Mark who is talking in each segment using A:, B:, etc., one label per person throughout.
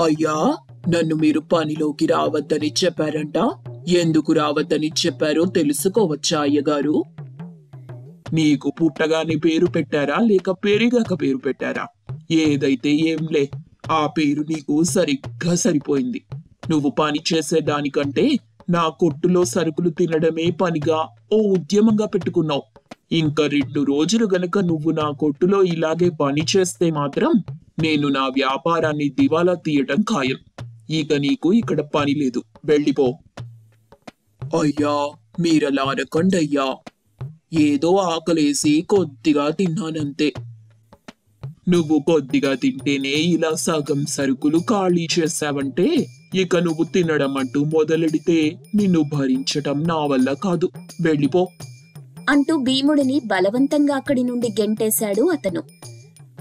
A: అయ్యా నన్ను మీరు పనిలోకి రావద్దని చెప్పారంట? ఎందుకు రావద్దని చెప్పారో తెలుసుకోవచ్చా అయ్యగారు? నీకు పుట్టగానే పేరు పెట్టారా లేక పెరిగాక పేరు పెట్టారా? ఏదైతే ఏంలే ఆ పేరు నీకు సరిగ్గా సరిపోయింది. నువ్వు పని చేసే దానికంటే నా కొట్టులో సరుకులు తినడమే పనిగా ఓ ఉద్యమంగా పెట్టుకున్నావు. ఇంకా రెండు రోజులు గనక నువ్వు నా కొట్టులో ఇలాగే పని చేస్తే మాత్రం నేను నా వ్యాపారాన్ని దివాలా తీయటం ఖాయం. ఇక నీకు ఇక్కడ పని లేదు. వెళ్ళిపో. అయ్యా మీరలా అనకండి అయ్యా ఏదో ఆకలేసి కొద్దిగా తిన్నానంతే. నువ్వు కొద్దిగా తింటేనే ఇలా సగం సరుకులు ఖాళీ చేశావంటే ఇక నువ్వు తినడం అంటూ మొదలెడితే నిన్ను భరించటం నా వల్ల కాదు. వెళ్ళిపో.
B: అంటూ భీముడిని బలవంతంగా అక్కడి నుండి గెంటేశాడు అతను.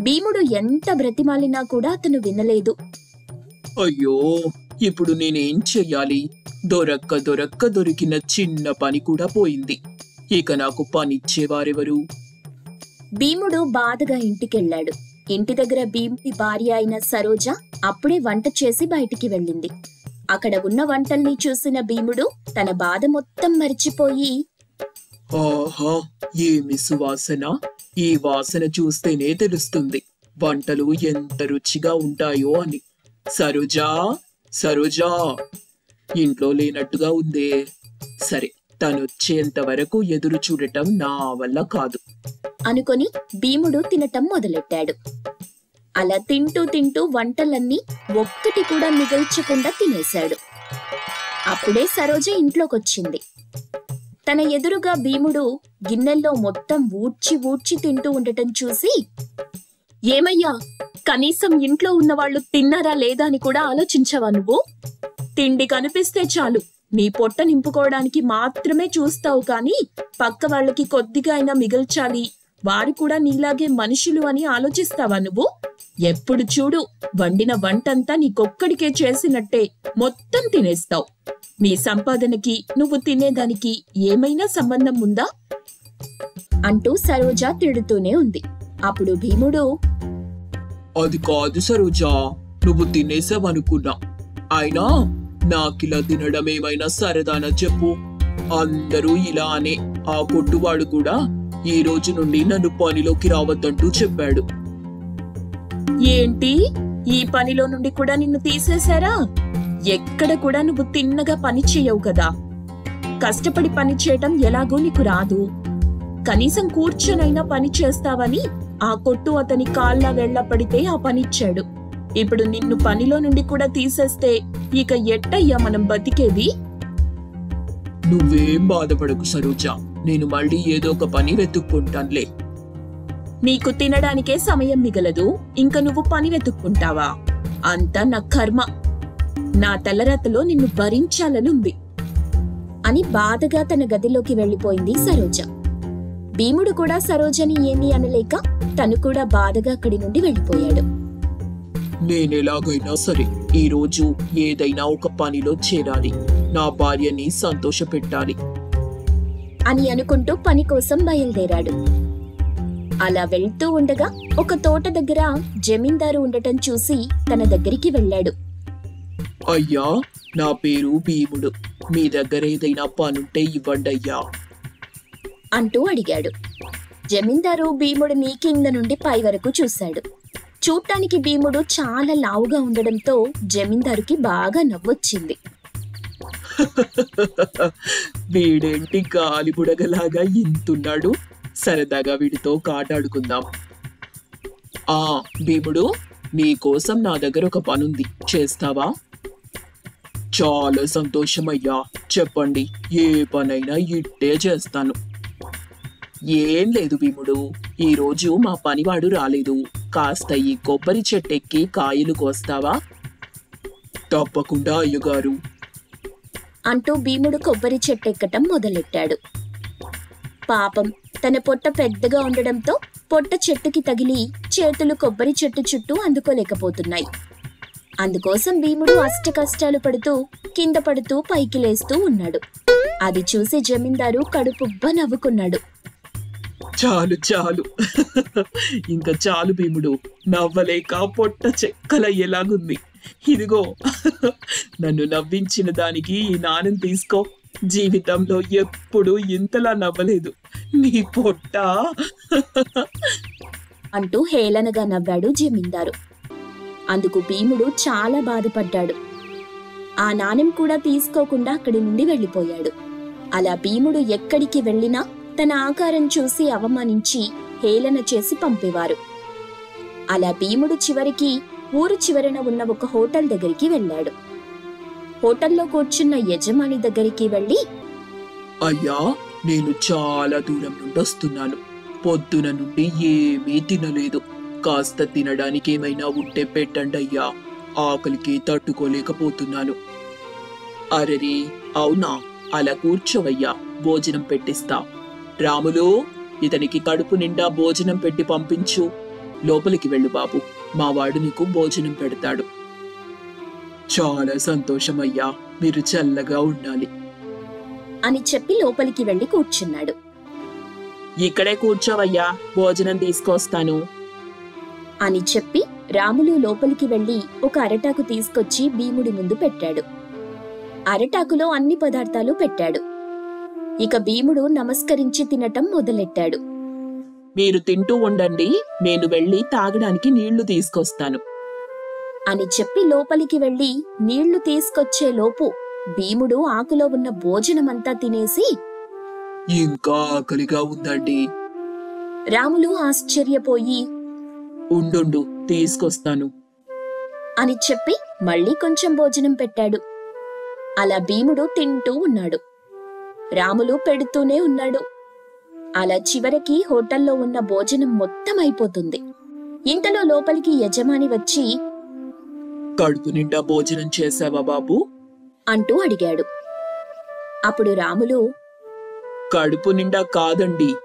B: భీముడు ఎంత బ్రతిమాలినా కూడా అతను వినలేదు.
A: అయ్యో ఇప్పుడు నేనేం చెయ్యాలి? దొరక్క దొరక్క దొరికిన చిన్న పని కూడా పోయింది. ఇక నాకు పనిచ్చేవారెవరు?
B: భీముడు బాధగా ఇంటికెళ్ళాడు. ఇంటి దగ్గర భీముడి భార్య అయిన సరోజ అప్పుడే వంట చేసి బయటికి వెళ్ళింది. అక్కడ ఉన్న వంటల్ని చూసిన భీముడు తన బాధ మొత్తం మరిచిపోయి
A: ఆహా ఏమి సువాసన? ఈ వాసన చూస్తేనే తెలుస్తుంది వంటలు ఎంత రుచిగా ఉంటాయో అని. సరోజా సరోజా ఇంట్లో లేనట్టుగా ఉందే. సరే తనొచ్చేంత వరకు ఎదురు చూడటం నా వల్ల కాదు.
B: అనుకొని భీముడు తినటం మొదలెట్టాడు. అలా తింటూ తింటూ వంటలన్నీ ఒక్కటి కూడా మిగల్చకుండా తినేశాడు. అప్పుడే సరోజ ఇంట్లోకొచ్చింది. తన ఎదురుగా భీముడు గిన్నెల్లో మొత్తం ఊడ్చి ఊడ్చి తింటూ ఉండటం చూసి ఏమయ్యా కనీసం ఇంట్లో ఉన్నవాళ్ళు తిన్నారా లేదా అని కూడా ఆలోచించవా నువ్వు? తిండి కనిపిస్తే చాలు. నీ పొట్ట నింపుకోవడానికి మాత్రమే చూస్తావు కానీ పక్క వాళ్ళకి కొద్దిగా అయినా మిగల్చాలి. వారు కూడా నీలాగే మనుషులు అని ఆలోచిస్తావా నువ్వు? ఎప్పుడు చూడు వండిన వంటంతా నీకొక్కడికే చేసినట్టే. మొత్తం తినేస్తావు. నీ సంపాదనకి నువ్వు తినేదానికి ఏమైనా సంబంధం ఉందా? అంటూ సరోజ తిడుతూనే ఉంది. అప్పుడు భీముడు
A: అది కాదు సరోజా నువ్వు తినేసావనుకున్నా. అయినా నాకిలా తినడం ఏమైనా సరదానా చెప్పు. అందరూ ఇలా అనే ఆ కొట్టువాడు కూడా ఈ రోజు నుండి నన్ను పనిలోకి రావద్దంటూ చెప్పాడు.
B: ఏంటి? ఈ పనిలో నుండి కూడా నిన్ను తీసేశారా? ఎక్కడ కూడా నువ్వు తిన్నగా పని చేయవు కదా. కష్టపడి పని చేయటం ఎలాగో నీకు రాదు. కనీసం కూర్చొనైనా పని చేస్తావని ఆ కొట్టు అతని కాళ్ళ వెళ్ళ పడితే ఆ పనిచ్చాడు ఇప్పుడు నిన్ను పనిలో నుండి కూడా తీసేస్తే ఇక ఎట్టయ్యా మనం బతికేది?
A: నువ్వేం బాధపడకు సరోజా. నేను మళ్ళీ ఏదో ఒక పని వెతుక్కుంటానులే.
B: నీకు తినడానికే సమయం మిగలదు. ఇంక నువ్వు పని వెతుక్కుంటావా? అంతా నా కర్మ. నా తలరాతలో నిన్ను భరించాలనుంది. అని బాధగా తన గదిలోకి వెళ్ళిపోయింది సరోజ. భీముడు కూడా సరోజని ఏమీ అనలేక తను కూడా బాధగా అక్కడి నుండి వెళ్ళిపోయాడు
A: నేనెలాగైనా సరే ఈ రోజు ఏదైనా ఒక పనిలో చేరాలి. నా భార్యని సంతోషపెట్టాలి.
B: అని అనుకుంటూ పని కోసం బయలుదేరాడు. అలా వెళ్తూ ఉండగా ఒక తోట దగ్గర జమీందారు ఉండటం చూసి తన దగ్గరికి వెళ్ళాడు.
A: అయ్యా నా పేరు భీముడు. మీ దగ్గర ఏదైనా పనుంటే ఇవ్వండి అయ్యా
B: అంటూ అడిగాడు. జమీందారు భీముడిని కింద నుండి పై వరకు చూశాడు. చూడటానికి భీముడు చాలా లావుగా ఉండడంతో జమీందారుకి బాగా నవ్వొచ్చింది.
A: వీడేంటి గాలి బుడగలాగా ఇంతున్నాడు? సరదాగా వీడితో కాటాడుకుందాం. ఆ భీముడు నీకోసం నా దగ్గర ఒక పనుంది. చేస్తావా? చాలా సంతోషమయ్యా. చెప్పండి ఏ పనైనా ఇట్టే చేస్తాను. ఏం లేదు భీముడు ఈరోజు మా పనివాడు రాలేదు. కాస్త ఈ కొబ్బరి చెట్టెక్కి కాయలు కోస్తావా? తప్పకుండా అయ్యగారు.
B: అంటూ భీముడు కొబ్బరి చెట్టెక్కటం మొదలెట్టాడు. పాపం తన పొట్ట పెద్దగా ఉండడంతో పొట్ట చెట్టుకి తగిలి చేతులు కొబ్బరి చెట్టు చుట్టూ అందుకోలేకపోతున్నాయి. అందుకోసం భీముడు అష్ట కష్టాలు పడుతూ కింద పడుతూ పైకి లేస్తూ ఉన్నాడు. అది చూసి జమీందారు కడుపుబ్బ నవ్వుకున్నాడు.
A: చాలు చాలు. ఇంకా చాలు భీముడు నవ్వలేక పొట్ట చెక్కలయ్యేలాగుంది. ఇదిగో నన్ను నవ్వించిన దానికి ఈ నాణం తీసుకో. జీవితంలో ఎప్పుడు ఇంతలా నవ్వలేదు. నీ పొట్ట?
B: అంటూ హేళనగా నవ్వాడు జమీందారు. అందుకు భీముడు చాలా బాధపడ్డాడు. ఆ నాణెం కూడా తీసుకోకుండా అక్కడి నుండి వెళ్ళిపోయాడు. అలా భీముడు ఎక్కడికి వెళ్ళినా తన ఆకారం చూసి అవమానించి హేళన చేసి పంపేవారు. అలా భీముడు చివరికి ఊరు చివరన ఉన్న ఒక హోటల్ దగ్గరికి వెళ్ళాడు. హోటల్లో కూర్చున్న యజమాని దగ్గరికి వెళ్ళి
A: అయ్యా నేను చాలా దూరం నుండి వస్తున్నాను. పొద్దున నుండి ఏమీ తినలేదు. కాస్త తినడానికి ఏమైనా ఉంటే పెట్టండి అయ్యా. ఆకలికి తట్టుకోలేకపోతున్నాను. అరెరే అవునా? అలా కూర్చోవయ్యా. భోజనం పెట్టిస్తా. రాములు ఇతనికి కడుపు నిండా భోజనం పెట్టి పంపించు. లోపలికి వెళ్ళు బాబు. మా వాడు నీకు భోజనం పెడతాడు. చాలా సంతోషమయ్యా. మీరు చల్లగా ఉండాలి.
B: అని చెప్పి లోపలికి వెళ్ళి కూర్చున్నాడు.
A: ఇక్కడే కూర్చోవయ్యా. భోజనం తీసుకొస్తాను.
B: అని చెప్పి రాములు లోపలికి వెళ్ళి ఒక అరటాకు తీసుకొచ్చి భీముడి ముందు పెట్టాడు. అరటాకులో అన్ని పదార్థాలు పెట్టాడు. ఇక భీముడు నమస్కరించి తినటం మొదలెట్టాడు.
A: మీరు తింటూ ఉండండి. నేను వెళ్ళి తాగడానికి నీళ్ళు తీసుకొస్తాను.
B: అని చెప్పి లోపలికి వెళ్ళి నీళ్ళు తీసుకొచ్చే లోపు భీముడు ఆకులో ఉన్న భోజనమంతా తినేసి
A: ఇంకా ఆకలిగా ఉందండి.
B: రాములు ఆశ్చర్యపోయి
A: ఉండుండు తీసుకొస్తాను.
B: అని చెప్పి మళ్ళీ కొంచెం భోజనం పెట్టాడు. అలా భీముడు తింటూ ఉన్నాడు. రాములు పెడుతూనే ఉన్నాడు. అలా చివరికి హోటల్లో ఉన్న భోజనం మొత్తం అయిపోతుంది ఇంతలో లోపలికి యజమాని వచ్చి
A: కడుపు నిండా భోజనం చేసావా బాబు?
B: అంటూ అడిగాడు. అప్పుడు రాములు
A: కడుపు నిండా కాదండి.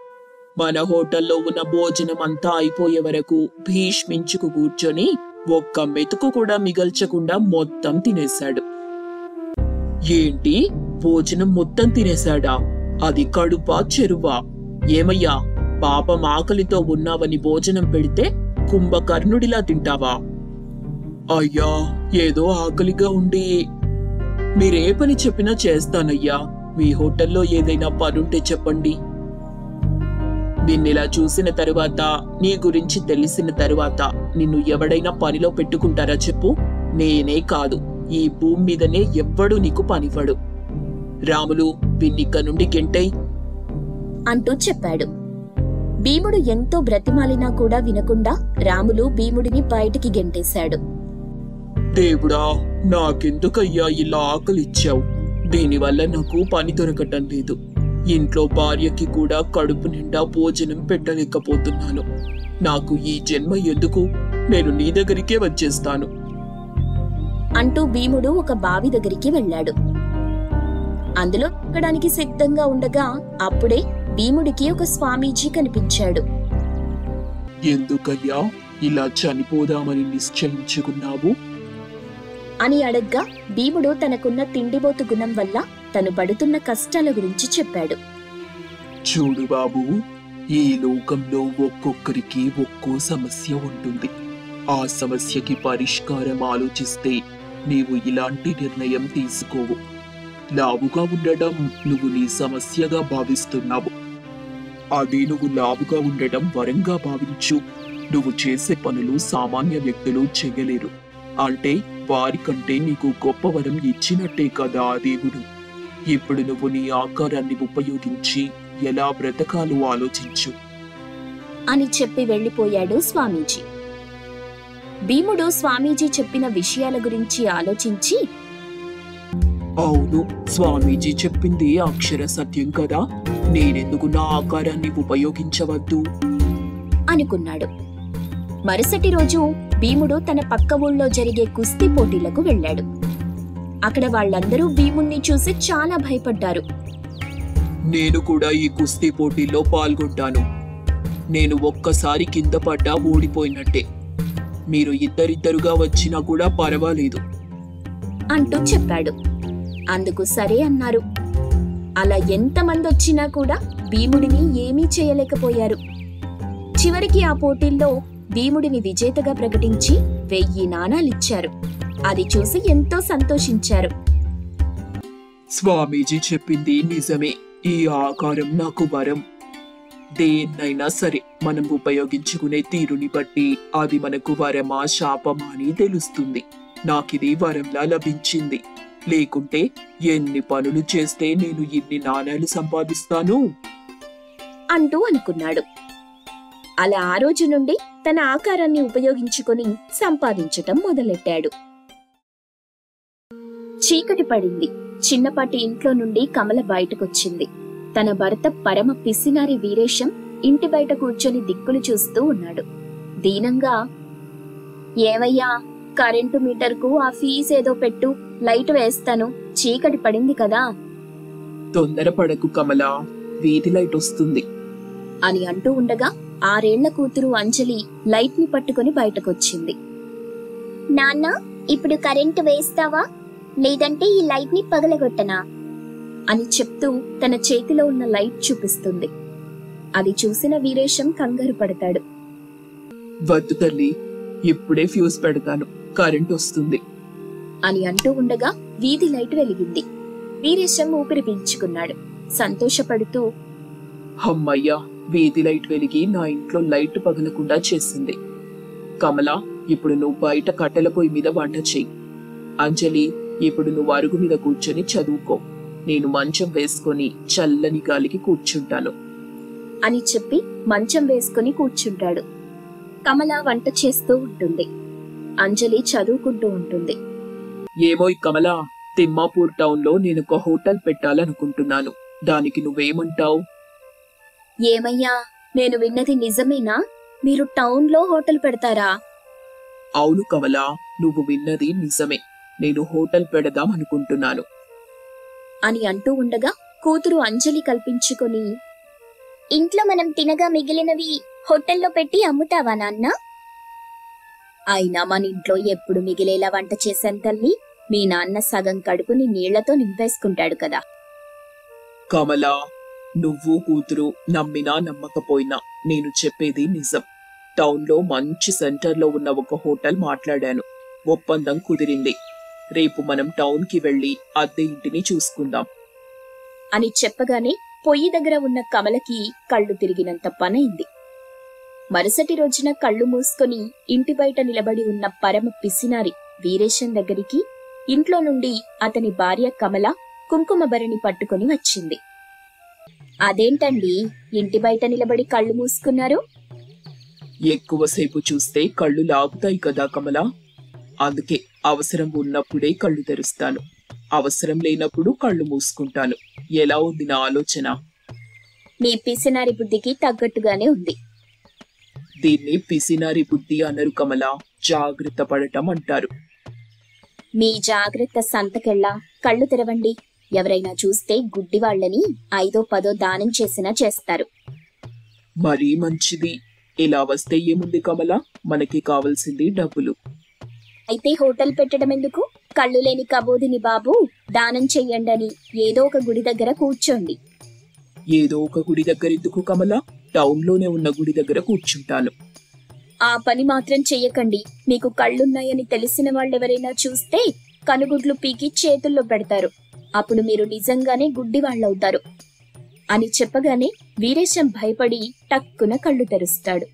A: మన హోటల్లో ఉన్న భోజనం అంతా అయిపోయే వరకు భీష్మించుకు కూర్చొని ఒక్క మెతుకు కూడా మిగల్చకుండా మొత్తం తినేశాడు. ఏంటి? భోజనం మొత్తం తినేశాడా? అది కడుపా చెరువా? ఏమయ్యా? పాపం ఆకలితో ఉన్నావని భోజనం పెడితే కుంభకర్ణుడిలా తింటావా? అయ్యా ఏదో ఆకలిగా ఉండి మీరే పని చెప్పినా చేస్తానయ్యా. మీ హోటల్లో ఏదైనా పనుంటే చెప్పండి. నిన్నిలా చూసిన తరువాత నీ గురించి తెలిసిన తరువాత నిన్ను ఎవడైనా పనిలో పెట్టుకుంటారా చెప్పు? నేనే కాదు ఈ భూమి మీదనే ఎవ్వడు నీకు పనివ్వడు. రాములు విన్నిక్క నుండి గెంటై
B: అంటూ చెప్పాడు. భీముడు ఎంతో బ్రతిమాలినా కూడా వినకుండా రాములు భీముడిని బయటికి గెంటేశాడు.
A: దేవుడా నాకెందుకయ్యా ఇలా ఆకలిచ్చావు? దీనివల్ల నాకు పని దొరకటం లేదు. ఇంట్లో భార్యకి కూడా కడుపు నిండా భోజనం పెట్టలేకపోతున్నాను. నాకు ఈ జన్మ ఎందుకు? నేను నీ దగ్గరికే వచ్చేస్తాను.
B: అంటూ భీముడు ఒక బావి దగ్గరికి వెళ్ళాడు. అందులో ఎక్కడానికి సిద్ధంగా ఉండగా అప్పుడే భీముడికి ఒక స్వామీజీ కనిపించాడు.
A: ఎందుకయ్యా ఇలా చనిపోదామని నిశ్చయించుకున్నావు?
B: అని అడగ్గా భీముడు తనకున్న తిండిబోతు గుణం వల్ల తను పడుతున్న కష్టాల గురించి చెప్పాడు.
A: చూడు బాబు ఈ లోకంలో ఒక్కొక్కరికి ఒక్కో సమస్య ఉంటుంది. ఆ సమస్యకి పరిష్కారం ఆలోచిస్తే నీవు ఇలాంటి నిర్ణయం తీసుకోవు. లావుగా ఉండడం నువ్వు నీ సమస్యగా భావిస్తున్నావు. అది నువ్వు లావుగా ఉండడం వరంగా భావించు. నువ్వు చేసే పనులు సామాన్య వ్యక్తులు చేయలేరు. అంటే వారికంటే నీకు గొప్ప వరం ఇచ్చినట్టే కదా దేవుడు. ఇప్పుడు నువ్వు నీ ఆకారాన్ని ఉపయోగించి ఎలా బ్రతకాలో ఆలోచించు.
B: అని చెప్పి వెళ్ళిపోయాడు స్వామీజీ. భీముడు స్వామీజీ చెప్పిన విషయాల గురించి ఆలోచించి
A: అవును స్వామీజీ చెప్పింది అక్షర సత్యం కదా. నేనెందుకు నా ఆకారాన్ని ఉపయోగించవద్దు?
B: అనుకున్నాడు. మరుసటి రోజు భీముడు తన పక్క ఊళ్ళో జరిగే కుస్తీ పోటీలకు వెళ్ళాడు. అక్కడ వాళ్ళందరూ భీముణ్ణి చూసి చాలా భయపడ్డారు.
A: నేను కూడా ఈ కుస్తీ పోటీల్లో పాల్గొంటాను. నేను ఒక్కసారి కింద పడ్డా ఓడిపోయినట్టే మీరు ఇద్దరిద్దరుగా వచ్చినా కూడా పర్వాలేదు.
B: అంటూ చెప్పాడు. అందుకు సరే అన్నారు. అలా ఎంతమంది వచ్చినా కూడా భీముడిని ఏమీ చేయలేకపోయారు. చివరికి ఆ పోటీల్లో భీముడిని విజేతగా ప్రకటించి వెయ్యి నాణాలిచ్చారు. అది చూసి ఎంతో సంతోషించారు.
A: స్వామీజీ చెప్పింది నిజమే. ఈ ఆకారం నాకు వరం. దేన్నైనా సరే మనం ఉపయోగించుకునే తీరుని బట్టి అది మనకు వరమా శాపమా అని తెలుస్తుంది. నాకిది వరంలా లభించింది. లేకుంటే ఎన్ని పనులు చేస్తే నేను ఇన్ని నాణేలు సంపాదిస్తాను?
B: అంటూ అనుకున్నాడు. అలా ఆ రోజు నుండి తన ఆకారాన్ని ఉపయోగించుకొని సంపాదించటం మొదలెట్టాడు. చీకటి పడింది. చిన్నపాటి ఇంట్లో నుండి కమల బయటకొచ్చింది. తన భర్త పరమ పిసినారి వీరేశం ఇంటి బయట కూర్చొని దిక్కులు చూస్తూ ఉన్నాడు. దీనంగా ఏవయ్యా కరెంటు మీటర్కు ఆ ఫీజు ఏదో పెట్టు లైట్ వేస్తాను చీకటి పడింది కదా.
A: తొందరపడకు కమలా వీధి లైట్ వస్తుంది.
B: అని అంటూ ఉండగా ఆరేళ్ళ కూతురు అంజలి లైట్ని పట్టుకుని బయటకొచ్చింది.
C: నాన్న ఇప్పుడు కరెంటు వేస్తావా లేదంటే ఈ లైట్ని పగలగొట్టనా?
B: అని చెప్తూ తన చేతిలో ఉన్న లైట్ చూపిస్తుంది. అది చూసిన వీరేశం కంగారు పడతాడు.
A: వద్దు తల్లి ఇప్పుడే ఫ్యూజ్ పెడతాను కరెంట్ వస్తుంది.
B: అని అంటూ ఉండగా వీధి లైట్ వెలిగింది. వీరేశం ఊపిరి పీల్చుకున్నాడు. సంతోషపడుతూ
A: అమ్మయ్యా వీధి లైట్ వెలిగి నా ఇంట్లో లైట్ పగలకుండా చేసింది. కమల ఇప్పుడు నువ్వు బయట కట్టెల పొయ్యి మీద వంట చెయ్యి. అంజలి ఇప్పుడు నువ్వు అరుగు మీద కూర్చొని చదువుకో. నేను మంచం వేసుకొని చల్లని గాలికి కూర్చుంటాను.
B: అని చెప్పి మంచం వేసుకుని కూర్చుంటాడు. కమల వంట చేస్తూ ఉంటుంది. అంజలి చదువుకుంటూ ఉంటుంది.
A: ఏమో ఈ కమల తిమ్మాపూర్ టౌన్లో నేను ఒక హోటల్ పెట్టాలనుకుంటున్నాను. దానికి నువ్వేమంటావు?
B: ఏమయ్యా నేను విన్నది నిజమేనా? మీరు టౌన్లో హోటల్ పెడతారా?
A: అవును కమల నువ్వు విన్నది నిజమే. నేను హోటల్ పెడదాం అనుకుంటున్నాను.
B: అని అంటూ ఉండగా కూతురు అంజలి కల్పించుకొని
C: ఇంట్లో మనం తినగా మిగిలినవి హోటల్లో పెట్టి అమ్ముతావా నాన్న?
B: అయినా మన ఇంట్లో ఎప్పుడు మిగిలేలా వంట చేశాను తల్లి. మీ నాన్న సగం కడుపుని నీళ్ళతో నింపేసుకుంటాడు కదా.
A: కమల నువ్వు కూతురు నమ్మినా నమ్మకపోయినా నేను చెప్పేది నిజం. టౌన్లో మంచి సెంటర్లో ఉన్న ఒక హోటల్ మాట్లాడాను. ఒప్పందం కుదిరింది. రేపు మనం టౌన్కి వెళ్ళి అద్దె ఇంటిని చూసుకుందాం.
B: అని చెప్పగానే పొయ్యి దగ్గర ఉన్న కమలకి కళ్ళు తిరిగినంత పనైంది. మరుసటి రోజున కళ్ళు మూసుకొని ఇంటి బయట నిలబడి ఉన్న పరమ పిసినారి వీరేశం దగ్గరికి ఇంట్లో నుండి అతని భార్య కమల కుంకుమభరణి పట్టుకొని వచ్చింది. అదేంటండి? ఇంటి బయట నిలబడి కళ్ళు మూసుకున్నారు?
A: ఎక్కువసేపు చూస్తే కళ్ళు లాగుతాయి కదా కమల. అందుకే అవసరం ఉన్నప్పుడే కళ్ళు తెరుస్తాను. అవసరం లేనప్పుడు కళ్ళు మూసుకుంటాను. ఎలా ఉంది నా ఆలోచన?
B: మీ పిసినారి బుద్ధికి తగ్గట్టుగానే ఉంది.
A: దీన్ని పిసినారి బుద్ధి అనరు కమల. జాగ్రత్త పడటం అంటారు.
B: మీ జాగ్రత్త సంతకెళ్ళా? కళ్ళు తెరవండి. ఎవరైనా చూస్తే గుడ్డి వాళ్ళని ఐదో పదో దానం చేసినా చేస్తారు.
A: మరీ మంచిది. ఇలా వస్తే ఏముంది కమల? మనకి కావలసింది డబ్బులు.
B: అయితే హోటల్ పెట్టడం ఎందుకు? కళ్ళు లేని కబోదిని బాబు దానం చెయ్యండి అని ఏదో ఒక గుడి దగ్గర కూర్చోండి.
A: ఏదో ఒక గుడి దగ్గర ఎందుకు కమల? టౌన్లోనే ఉన్న గుడి దగ్గర కూర్చుంటాను.
B: ఆ పని మాత్రం చెయ్యకండి. మీకు కళ్ళున్నాయని తెలిసిన వాళ్ళెవరైనా చూస్తే కనుగుడ్లు పీకి చేతుల్లో పెడతారు. అప్పుడు మీరు నిజంగానే గుడ్డి వాళ్ళవుతారు. అని చెప్పగానే వీరేశం భయపడి టక్కున కళ్ళు తెరుస్తాడు.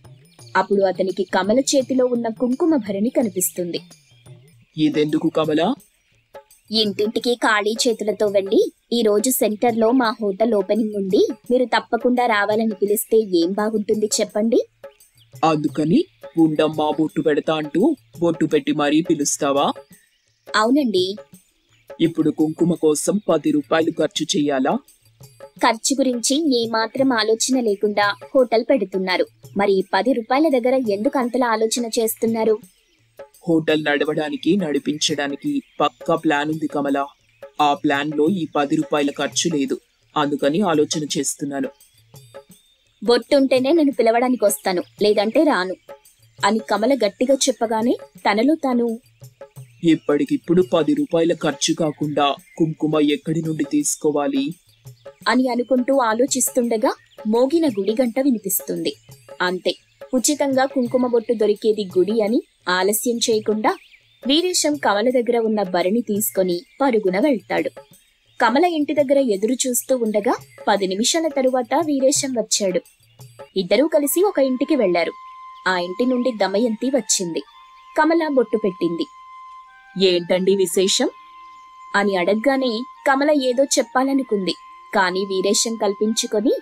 B: అప్పుడు అతనికి కమల చేతిలో ఉన్న కుంకుమ భరణి కనిపిస్తుంది.
A: ఇదెందుకు కమల?
B: ఇంటింటికి ఖాళీ చేతులతో వెళ్ళి ఈ రోజు సెంటర్లో మా హోటల్ ఓపెనింగ్ ఉంది. మీరు తప్పకుండా రావాలని పిలిస్తే ఏం బాగుంటుంది చెప్పండి?
A: అందుకని ఉండమ్మా బొట్టు పెడతా అంటూ బొట్టు పెట్టి మరీ పిలుస్తావా?
B: అవునండి.
A: ఇప్పుడు కుంకుమ కోసం పది రూపాయలు ఖర్చు చెయ్యాలా
B: ఖర్చు గురించి ఏమాత్రం ఆలోచన లేకుండా హోటల్ పెడుతున్నారు. మరి పది రూపాయల దగ్గర ఎందుకు అంతలా ఆలోచన చేస్తున్నారు?
A: హోటల్ నడవడానికి నడిపించడానికి పక్కా ప్లాన్ ఉంది కమల. ఆ ప్లాన్లో ఈ పది రూపాయల ఖర్చు లేదు. అందుకని ఆలోచన చేస్తున్నాను.
B: బొట్టుంటేనే నేను పిలవడానికి వస్తాను లేదంటే రాను. అని కమల గట్టిగా చెప్పగానే తనలో తాను
A: ఇప్పటికిప్పుడు పది రూపాయల ఖర్చు కాకుండా కుంకుమ ఎక్కడి నుండి తీసుకోవాలి?
B: అని అనుకుంటూ ఆలోచిస్తుండగా మోగిన గుడి గంట వినిపిస్తుంది. అంతే ఉచితంగా కుంకుమ బొట్టు దొరికేది గుడి అని ఆలస్యం చేయకుండా వీరేశం కమల దగ్గర ఉన్న బరిని తీసుకొని పరుగున వెళ్తాడు. కమల ఇంటి దగ్గర ఎదురు చూస్తూ ఉండగా పది నిమిషాల తరువాత వీరేశం వచ్చాడు. ఇద్దరూ కలిసి ఒక ఇంటికి వెళ్ళారు. ఆ ఇంటి నుండి దమయంతి వచ్చింది. కమల బొట్టు పెట్టింది. ఏంటండి విశేషం? అని అడగ్గానే కమల ఏదో చెప్పాలనుకుంది. కాని వీరేశం కల్పించుకొని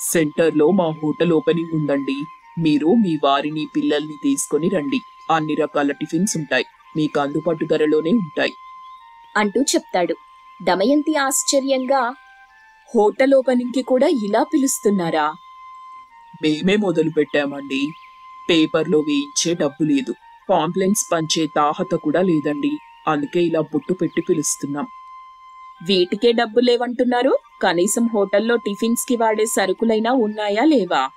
A: సెంటర్లో మా హోటల్ ఓపెనింగ్ ఉందండి. మీరు మీ వారిని పిల్లల్ని తీసుకొని రండి. అన్ని రకాల టిఫిన్స్ ఉంటాయి. మీకు అందుబాటు ధరలోనే ఉంటాయి.
B: అంటూ చెప్తాడు. దమయంతి ఆశ్చర్యంగా హోటల్ ఓపెనింగ్కి కూడా ఇలా పిలుస్తున్నారా?
A: మేమే మొదలు పెట్టామండి పేపర్లో వేయించే డబ్బు లేదు. కాంప్లైంట్స్ పంచే దాహత కూడా లేదండి. అందుకే ఇలా బొట్టు పెట్టి పిలుస్తున్నాం.
B: వీటికే డబ్బు లేవంటున్నారు. కనీసం హోటల్లో టిఫిన్స్కి వాడే సరుకులైనా ఉన్నాయా లేవా?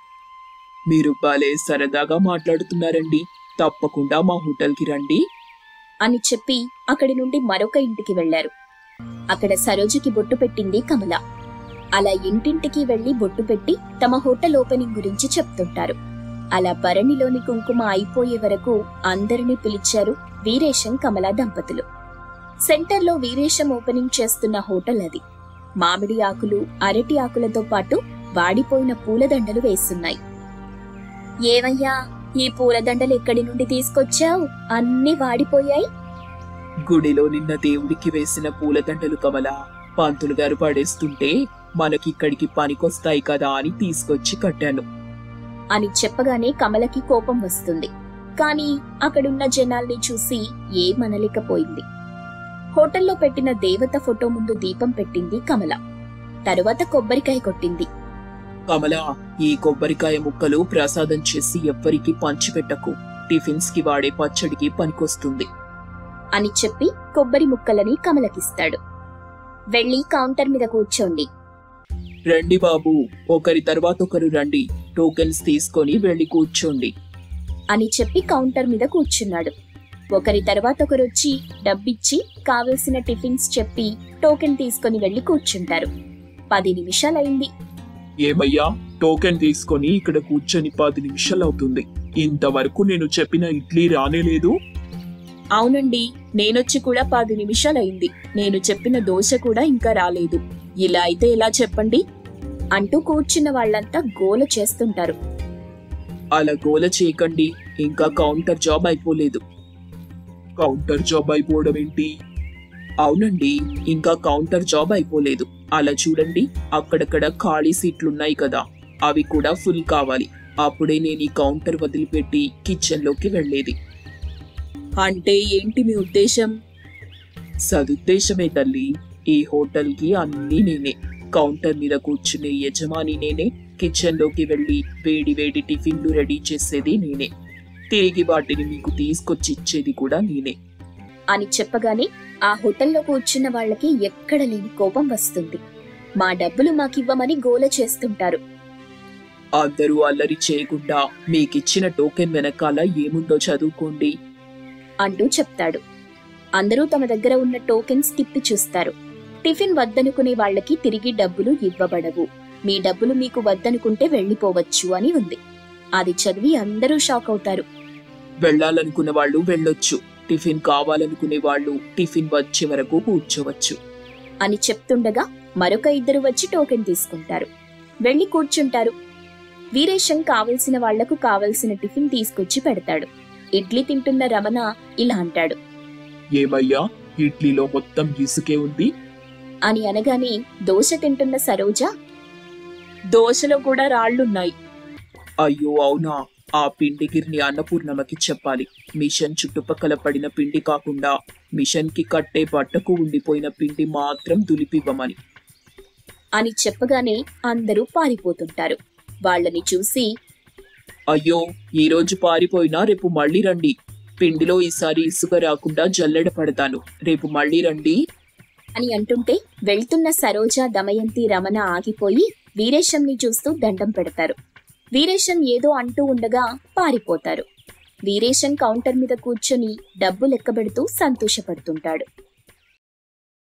A: మీరు భలే సరదాగా మాట్లాడుతున్నారండి. తప్పకుండా మా హోటల్కి రండి.
B: అని చెప్పి అక్కడి నుండి మరొక ఇంటికి వెళ్ళారు అక్కడ సరోజకి బొట్టు పెట్టింది కమల. అలా ఇంటింటికి వెళ్ళి బొట్టు పెట్టి తమ హోటల్ ఓపెనింగ్ గురించి చెప్తుంటారు. అలా భరణిలోని కుంకుమ అయిపోయే వరకు అందరినీ పిలిచారు వీరేశం కమల దంపతులు. సెంటర్లో వీరేశం ఓపెనింగ్ చేస్తున్న హోటల్ అది. మామిడి ఆకులు అరటి ఆకులతో పాటు వాడిపోయిన పూలదండలు వేస్తున్నాయి. ఏవయ్యా ఈ పూలదండలు ఎక్కడి నుండి తీసుకొచ్చావు? అన్ని వాడిపోయాయి?
A: గుడిలో నిన్న దేవుడికి వేసిన పూలదండలు కమల పంతులు గారు పడేస్తుంటే మనకిక్కడికి పనికొస్తాయి కదా అని తీసుకొచ్చి కట్టాను.
B: అని చెప్పగానే కమలకి కోపం వస్తుంది. కాని అక్కడున్న జనాల్ని చూసి ఏమనలేకపోయింది. హోటల్లో పెట్టిన దేవత ఫోటో ముందు దీపం పెట్టింది కమల. తరువాత కొబ్బరికాయ కొట్టింది.
A: కమల ఈ కొబ్బరికాయ ముక్కలు ప్రసాదం చేసి ఎవ్వరికి పంచిపెట్టకు. టిఫిన్స్కి వాడే పచ్చడికి పనికొస్తుంది.
B: అని చెప్పి కొబ్బరి ముక్కలని కమలకిస్తాడు. వెళ్ళి కౌంటర్ మీద కూర్చోండి.
A: రండి బాబు ఒకరి తర్వాత ఒకరు రండి. టోకెన్స్ తీసుకొని వెళ్ళి కూర్చోండి.
B: అని చెప్పి కౌంటర్ మీద కూర్చున్నాడు. ఒకరి తర్వాత ఒకరొచ్చి డబ్బిచ్చి కావలసిన టిఫిన్స్ చెప్పి టోకెన్ తీసుకొని వెళ్ళి కూర్చుంటారు. పది నిమిషాలైంది.
A: ఏమయ్యా? టోకెన్ తీసుకొని ఇక్కడ కూర్చొని పది నిమిషాలు అవుతుంది ఇంతవరకు నేను చెప్పిన ఇడ్లీ రానేలేదు
B: అవునండి నేనొచ్చి కూడా పది నిమిషాలైంది. నేను చెప్పిన దోశ కూడా ఇంకా రాలేదు. ఇలా అయితే ఎలా చెప్పండి? అంటూ కూర్చున్న వాళ్ళంతా గోల చేస్తుంటారు.
A: అలా గోల చేయకండి. ఇంకా కౌంటర్ జాబ్ అయిపోలేదు. కౌంటర్ జాబ్ అయిపోవడం ఏంటి? అవునండి ఇంకా కౌంటర్ జాబ్ అయిపోలేదు. అలా చూడండి అక్కడక్కడ ఖాళీ సీట్లున్నాయి కదా. అవి కూడా ఫుల్ కావాలి. అప్పుడే నేను ఈ కౌంటర్ వదిలిపెట్టి కిచెన్లోకి వెళ్ళేది. అంటే ఏంటి మీ ఉద్దేశం? సదుద్దేశమే తల్లి. ఈ హోటల్కి అన్నీ నేనే. కౌంటర్ మీద కూర్చునే యజమాని నేనే. కిచెన్లోకి వెళ్ళి వేడి వేడి టిఫిన్లు రెడీ చేసేది నేనే. తిరిగి వాటిని మీకు తీసుకొచ్చి ఇచ్చేది కూడా నేనే.
B: అని చెప్పగానే ఆ హోటల్లో కూర్చున్న వాళ్ళకి ఎక్కడ లేని కోపం వస్తుంది. మా డబ్బులు మాకివ్వమని గోల చేస్తుంటారు.
A: అందరూ అల్లరి చేయకుండా మీకిచ్చిన టోకెన్ వెనకాల ఏముందో చదువుకోండి.
B: అంటూ చెప్తాడు. అందరూ తమ దగ్గర ఉన్న టోకెన్స్ తిప్పి చూస్తారు. టిఫిన్ వద్దనుకునే వాళ్ళకి తిరిగి డబ్బులు ఇవ్వబడవు. మీ డబ్బులు మీకు వద్దనుకుంటే వెళ్ళిపోవచ్చు అని ఉంది. అది చదివి అందరూ షాక్ అవుతారు.
A: వెళ్ళాలనుకున్న వాళ్ళు వెళ్ళొచ్చు. టిఫిన్ కావాలనుకునే వాళ్ళు టిఫిన్ వచ్చే వరకు కూర్చోవచ్చు.
B: అని చెప్తుండగా మరొక ఇద్దరు వచ్చి టోకెన్ తీసుకుంటారు. వెళ్ళి కూర్చుంటారు. వీరేశం కావలసిన వాళ్ళకు కావలసిన టిఫిన్ తీసుకొచ్చి పెడతాడు. ఇడ్లీ తింటున్న రమణ ఇలా అంటాడు.
A: ఏమయ్యా? ఇడ్లీలో మొత్తం ఇసుకే ఉంది.
B: అని అనగానే దోశ తింటున్న సరోజ దోశలో కూడా రాళ్ళున్నాయి
A: అయ్యో అవునా? ఆ పిండి గిర్ని అన్నపూర్ణమకి చెప్పాలి. మిషన్ చుట్టుపక్కల పడిన పిండి కాకుండా మిషన్కి కట్టే బట్టకు ఉండిపోయిన పిండి మాత్రం దులిపివ్వమని.
B: అని చెప్పగానే అందరూ పారిపోతుంటారు. వాళ్ళని చూసి
A: అయ్యో ఈ రోజు పారిపోయినా రేపు మళ్ళీ రండి. పిండిలో ఈసారి ఇసుక రాకుండా జల్లెడ పడతాను. రేపు మళ్ళీ రండి.
B: అని అంటుంటే వెళ్తున్న సరోజ దమయంతి రమణ ఆగిపోయి వీరేశంని చూస్తూ దండం పెడతారు. వీరేశం ఏదో అంటూ ఉండగా పారిపోతారు. వీరేశం కౌంటర్ మీద కూర్చొని డబ్బు లెక్కబెడుతూ సంతోషపడుతుంటాడు.